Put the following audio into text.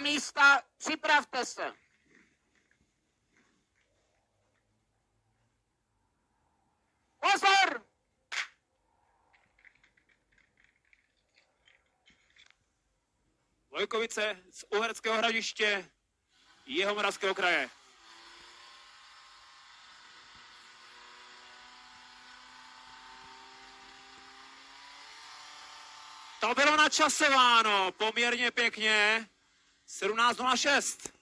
Místa, připravte se. Pozor! Vojkovice z Uherského hradiště, jeho moravského kraje. To bylo načasováno poměrně pěkně. 17.06.